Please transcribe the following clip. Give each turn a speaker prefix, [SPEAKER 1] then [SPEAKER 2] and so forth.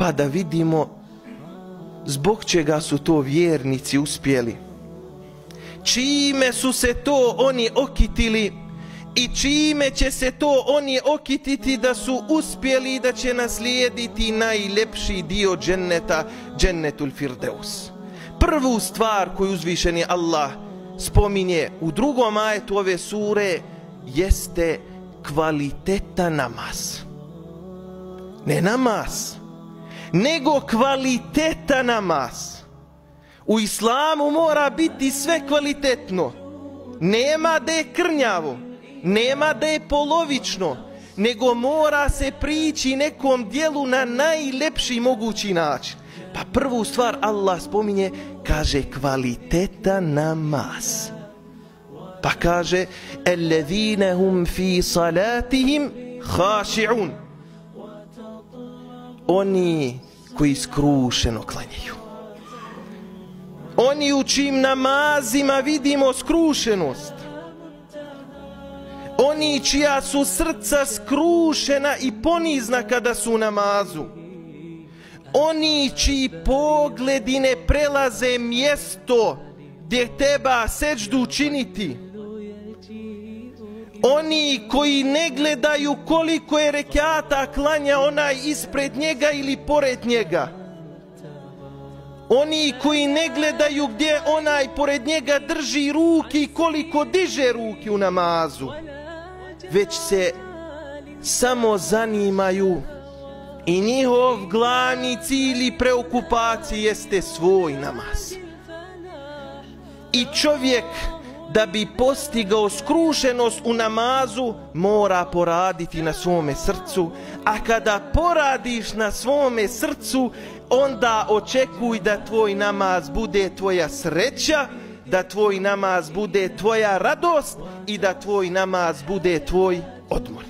[SPEAKER 1] pa da vidimo zbog čega su to vjernici uspjeli. Čime su se to oni okitili i čime će se to oni okititi da su uspjeli da će naslijediti najljepši dio dženneta, džennetul firdeus. Prvu stvar koju uzvišeni Allah spominje u drugom ajetu ove sure jeste kvaliteta namaz. Ne namaz, nego kvaliteta namaz. U islamu mora biti sve kvalitetno. Nema da je krnjavo, nema da je polovično, nego mora se prići nekom dijelu na najlepši mogući način. Pa prvu stvar Allah spominje, kaže kvaliteta namaz. Pa kaže, الذين hum fi salatihim khashi'un. oni koji skrušeno klanjaju. Oni u čim namazima vidimo skrušenost. Oni čija su srca skrušena i ponizna kada su u namazu. Oni čiji pogledi ne prelaze mjesto gdje treba seđdu učiniti. Oni koji ne gledaju koliko je rekata klanja onaj ispred njega ili pored njega. Oni koji ne gledaju gdje onaj pored njega drži ruki i koliko diže ruki u namazu. Već se samo zanimaju i njihov glavni cilj i preokupacija jeste svoj namaz. I čovjek da bi postigao skrušenost u namazu mora poraditi na svome srcu. A kada poradiš na svome srcu onda očekuj da tvoj namaz bude tvoja sreća da tvoj namaz bude tvoja radost i da tvoj namaz bude tvoj odmor